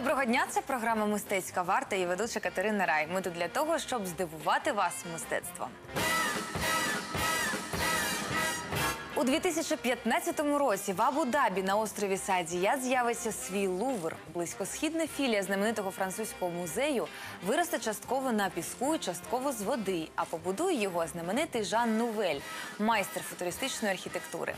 доброго дня. Це програма Мистецька варта і ведуча Катерина Рай. Ми тут для того, щоб здивувати вас мистецтвом. У 2015 році в Абу-Дабі на острові Саадіят з'явиться свій Лувр. Близькосхідна філія знаменитого французького музею виросте частково на піску і частково з води, а побудує його знаменитий Жан Нувель, майстер футуристичної архітектури.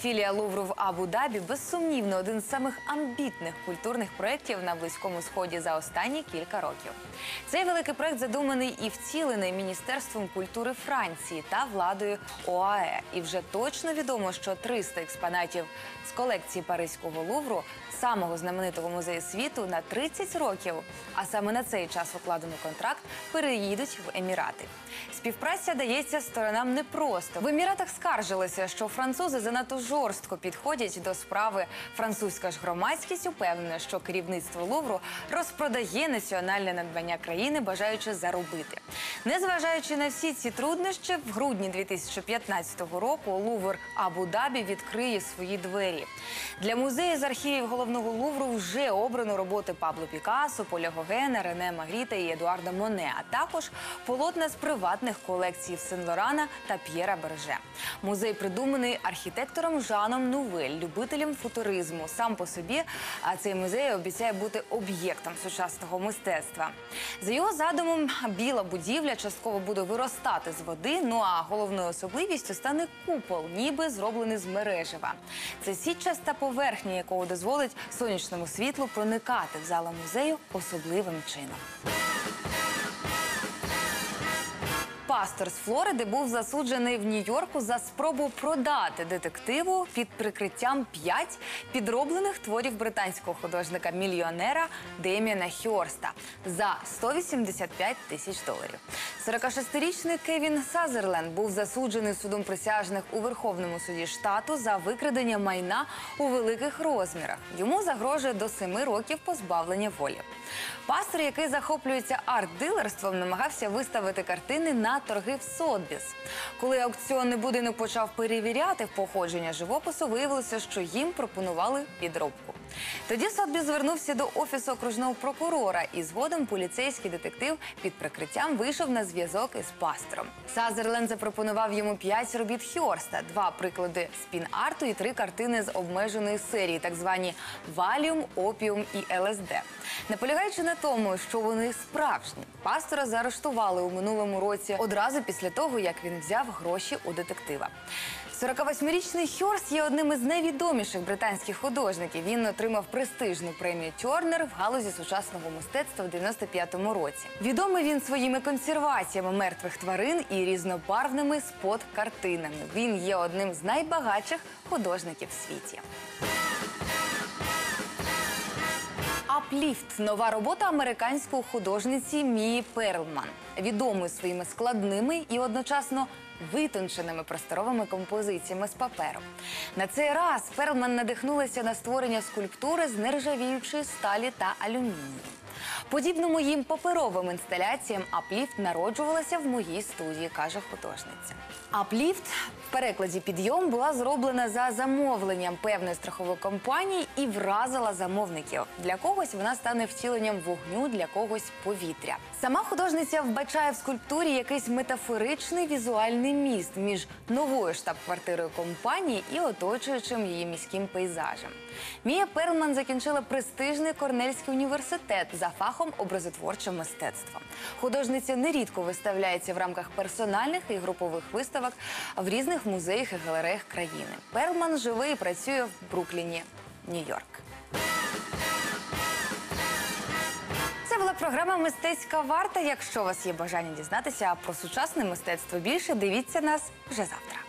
Філія Лувру в Абу-Дабі безсумнівно один з самих амбітних культурних проєктів на близькому сході за останні кілька років. Цей великий проєкт задуманий і вцілений Міністерством культури Франції та владою ОАЕ. І вже точно відомо, що 300 експонатів з колекції Паризького Лувру, самого знаменитого музею світу, на 30 років, а саме на цей час укладено контракт, переїдуть в Емірати. Співпраця дається сторонам непросто. В Еміратах скаржилися, що французи занадто жорстко підходять до справи. Французька ж громадськість упевнена, що керівництво Лувру розпродає національне надбання країни, бажаючи заробити. Незважаючи на всі ці труднощі, в грудні 2015 року Лувр Абу-Дабі відкриє свої двері. Для музею з архівів головного Лувру вже обрано роботи Пабло Пікассо, Поля Гогена, Рене Магріта і Едуарда Моне, а також полотна з приватних колекцій Сен-Лорана та П'єра Берже. Музей придуманий архітектором Жаном Нувель, любителем футуризму. Сам по собі а цей музей обіцяє бути об'єктом сучасного мистецтва. За його задумом, біла будівля частково буде виростати з води. Ну а головною особливістю стане купол, ніби зроблений з мережева. Це сітчаста поверхня, якого дозволить сонячному світлу проникати в зала музею особливим чином. Пастор з Флориди був засуджений в Нью-Йорку за спробу продати детективу під прикриттям п'ять підроблених творів британського художника-мільйонера Деміана Хьорста за 185 тисяч доларів. 46-річний Кевін Сазерленд був засуджений судом присяжних у Верховному суді штату за викрадення майна у великих розмірах. Йому загрожує до семи років позбавлення волі. Пастор, який захоплюється арт-дилерством, намагався виставити картини на торги в Сотбіс. Коли аукціонний будинок почав перевіряти походження живопису, виявилося, що їм пропонували підробку. Тоді Сотбіс звернувся до офісу окружного прокурора, і згодом поліцейський детектив під прикриттям вийшов на зв'язок із пастором. Сазерленд запропонував йому п'ять робіт Хьорста, два приклади спін-арту і три картини з обмеженої серії, так звані Валіум, Опіум і ЛСД. Наполягаючи на тому, що вони справжні, пастора заарештували у минулому році одразу після того, як він взяв гроші у детектива. 48-річний Хьорст є одним із найвідоміших британських художників. Він отримав престижну премію Тьорнер в галузі сучасного мистецтва в 95-му році. Відомий він своїми консерваціями мертвих тварин і різнобарвними спот-картинами. Він є одним з найбагатших художників в світі. Апліфт нова робота американської художниці Мії Перлман, відомої своїми складними і одночасно витонченими просторовими композиціями з паперу. На цей раз Перлман надихнулася на створення скульптури з нержавіючої сталі та алюмінію. Подібно моїм паперовим інсталяціям, Апліфт народжувалася в моїй студії, каже художниця. Апліфт в перекладі підйом була зроблена за замовленням певної страхової компанії і вразила замовників. Для когось вона стане втіленням вогню, для когось повітря. Сама художниця вбачає в скульптурі якийсь метафоричний візуальний міст між новою штаб-квартирою компанії і оточуючим її міським пейзажем. Мія Перлман закінчила престижний Корнельський університет за фахом образотворче мистецтво. Художниця нерідко виставляється в рамках персональних і групових виставок в різних музеях і галереях країни. Перлман живе і працює в Брукліні, Нью-Йорк. Це була програма Мистецька варта. Якщо у вас є бажання дізнатися про сучасне мистецтво більше, дивіться нас вже завтра.